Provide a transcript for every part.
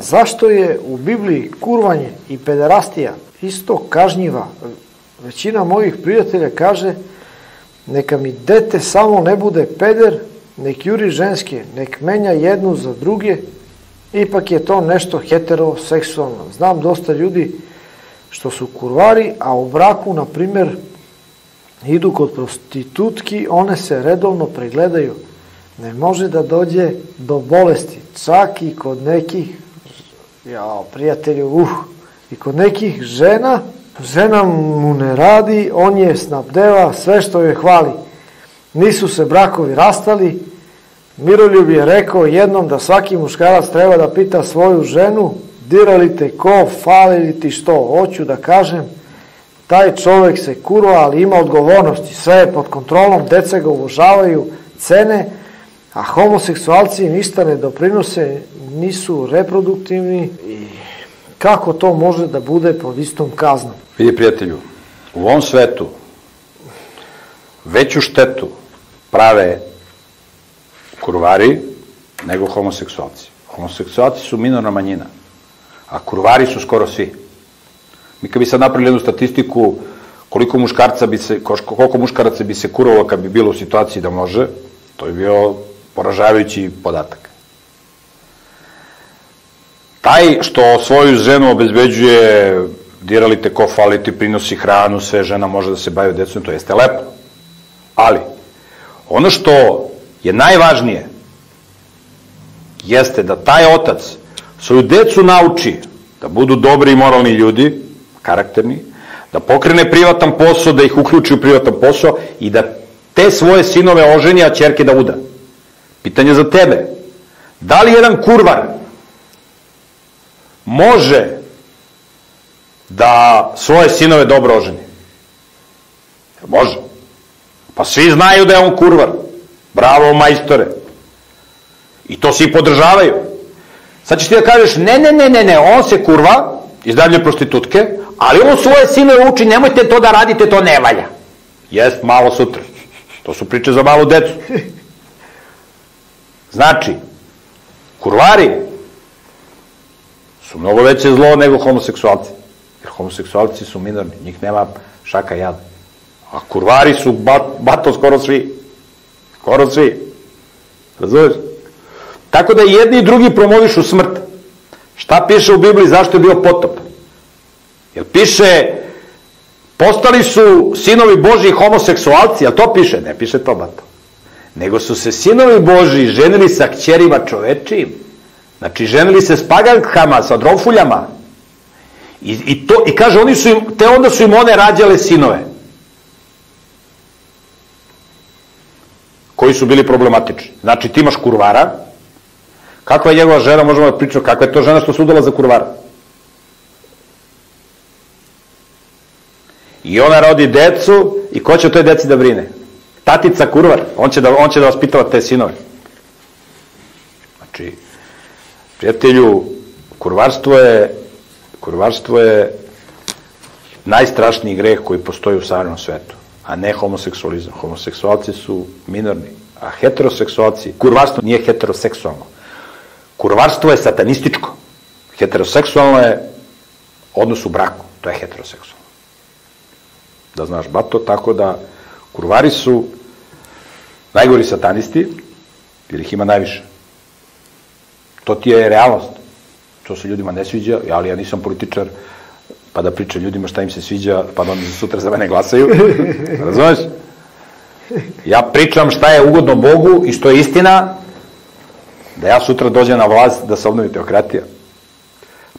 zašto je u Bibliji kurvanje i pederastija isto kažnjiva? Većina mojih prijatelja kaže neka mi dete samo ne bude peder, nek juri ženske, nek menja jednu za druge, ipak je to nešto heteroseksualno. Znam dosta ljudi što su kurvari, a u braku, na primer, idu kod prostitutki, one se redovno pregledaju. Ne može da dođe do bolesti, čak i kod nekih, ja, prijatelju, uh, i kod nekih žena, žena mu ne radi, on je snabdeva sve što je hvali. Nisu se brakovi rastali, Miroljub je rekao jednom da svaki muškarac treba da pita svoju ženu, dira li te ko, fali li ti što, hoću da kažem, taj čovek se kurva, ali ima odgovornosti, sve je pod kontrolom, deca ga uvožavaju, cene, a homoseksualci ništa ne doprinose, nisu reproduktivni i kako to može da bude pod istom kaznom? Vidi prijatelju, u ovom svetu veću štetu prave kurvari nego homoseksualci. Homoseksualci su minorna manjina, a kurvari su skoro svi. Mi kad bi sad napravili jednu statistiku koliko muškarca bi se, koliko muškaraca bi se kurovalo kad bi bilo u situaciji da može, to bi bio poražavajući podatak. Taj što svoju ženu obezbeđuje, dirali te ko fali ti, prinosi hranu, sve žena može da se bavi decom, to jeste lepo. Ali, ono što je najvažnije, jeste da taj otac svoju decu nauči da budu dobri i moralni ljudi, karakterni, da pokrene privatan posao, da ih uključi u privatan posao i da te svoje sinove oženi, a čerke da uda. Pitanje za tebe. Da li jedan kurvar može da svoje sinove dobro oženi? Može. Pa svi znaju da je on kurvar. Bravo, majstore. I to svi podržavaju. Sad ćeš ti da kažeš, ne, ne, ne, ne, ne, on se kurva, izdavlje prostitutke, ali on svoje sinove uči, nemojte to da radite, to ne valja. Jest, malo sutra. To su priče za malu decu. Znači, kurvari su mnogo veće zlo nego homoseksualci. Jer homoseksualci su minorni, njih nema šaka jada. A kurvari su bat, bato skoro svi. Skoro svi. Razumeš? Tako da jedni i drugi promovišu smrt. Šta piše u Bibliji, zašto je bio potop? Jer piše, postali su sinovi Boži homoseksualci, a to piše? Ne piše to, bato nego su se sinovi Boži ženili sa kćerima čovečijim. Znači, ženili se s pagankama, sa drofuljama. I, i, to, I kaže, oni su im, te onda su im one rađale sinove. Koji su bili problematični. Znači, ti imaš kurvara. Kakva je njegova žena, možemo da pričamo, kakva je to žena što se udala za kurvara? I ona rodi decu i ko će o toj deci da brine? Tatica kurvar, on će da, on će da vaspitava te sinove. Znači, prijatelju, kurvarstvo je, kurvarstvo je najstrašniji greh koji postoji u savremenom svetu, a ne homoseksualizam. Homoseksualci su minorni, a heteroseksualci, kurvarstvo nije heteroseksualno. Kurvarstvo je satanističko. Heteroseksualno je odnos u braku, to je heteroseksualno. Da znaš, bato, tako da Kurvari su najgori satanisti, jer ih ima najviše. To ti je realnost. To se ljudima ne sviđa, ali ja nisam političar, pa da pričam ljudima šta im se sviđa, pa da oni sutra za mene glasaju. Razumeš? Ja pričam šta je ugodno Bogu i što je istina, da ja sutra dođem na vlast da se obnovi teokratija.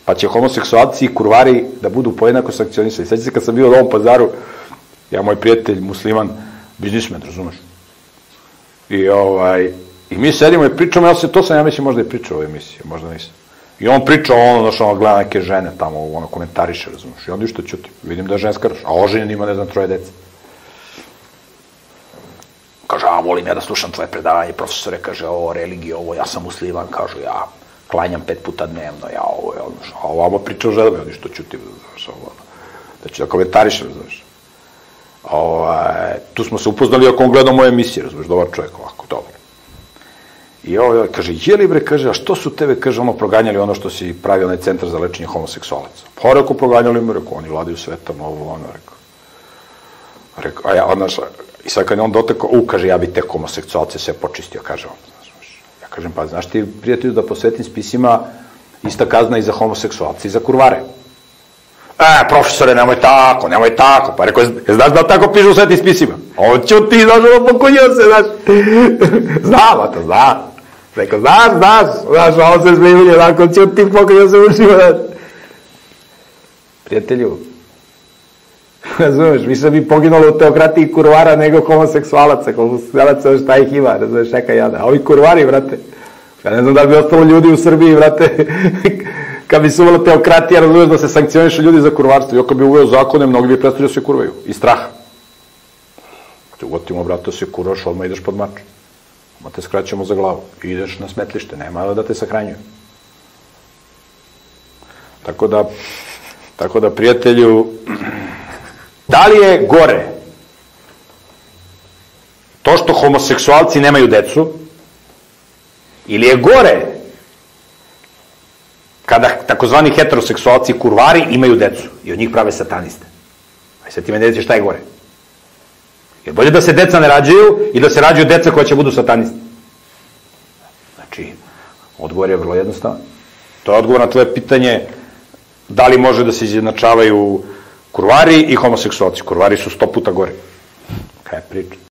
Pa će homoseksualci i kurvari da budu pojednako sankcionisani. Sveći se kad sam bio u ovom pazaru, ja moj prijatelj, musliman, biznismen, razumeš? I, ovaj, I mi sedimo i pričamo, ja se, to sam ja mislim možda i pričao u emisiji, možda nisam. I on priča ono, znaš, ono gleda neke žene tamo, ono komentariše, razumeš? I onda što ćuti, vidim da je ženska a oženjen ima, ne znam, troje dece. Kaže, a volim ja da slušam tvoje predavanje, profesore, kaže, ovo, religija, ovo, ja sam musliman, kažu, ja klanjam pet puta dnevno, ja ovo, ja, znaš, a ovamo priča o ženama, oni što ćuti, znaš, ovo, da će da komentariše, znaš. Ovaj, tu smo se upoznali ako on gleda moje emisije, razumiješ, dobar čovjek ovako, dobro. I ovo ovaj kaže, je li bre, kaže, a što su tebe, kaže, ono, proganjali ono što si pravio onaj centar za lečenje homoseksualaca? Pa rekao, proganjali me, rekao, oni vladaju svetom, ovo, ono, rekao. Rekao, a ja, ono, i sad kad je on dotekao, u, kaže, ja bi te homoseksualce sve počistio, kaže on. Ja kažem, pa znaš ti, prijatelju, da posvetim spisima ista kazna i za homoseksualce i za kurvare. E, profesore, nemoj tako, nemoj tako. Pa rekao, znaš da tako pišu u svetim spisima? On ću ti, znaš, ono pokunio se, znaš. Znamo to, zna. Rekao, znaš, znaš, znaš, a se smije, onako, ću ti pokunio se učio, znaš. Prijatelju, razumeš, više bi poginulo u teokratiji kurvara nego homoseksualaca, homoseksualaca šta ih ima, razumeš, čeka jada. A ovi kurvari, vrate, ja ne znam da bi ostalo ljudi u Srbiji, vrate, kad bi se uvela teokratija, razumeš, da se sankcionišu ljudi za kurvarstvo. I ako bi uveo zakone, mnogi bi prestali da se kurvaju. I straha. Te ugotimo, brate, se kurvaš, odmah ideš pod mač. Ma te skraćamo za glavu. I ideš na smetlište, nema da te sahranjuju. Tako da, tako da, prijatelju, Da li je gore to što homoseksualci nemaju decu ili je gore kada takozvani heteroseksualci kurvari imaju decu i od njih prave sataniste. Aj sad ti meni reći šta je gore. Je bolje da se deca ne rađaju i da se rađaju deca koja će budu satanisti. Znači, odgovor je vrlo jednostavan. To je odgovor na tvoje pitanje da li može da se izjednačavaju Kurvari i homoseksualci. Kurvari su sto puta gore. Kaj je priča?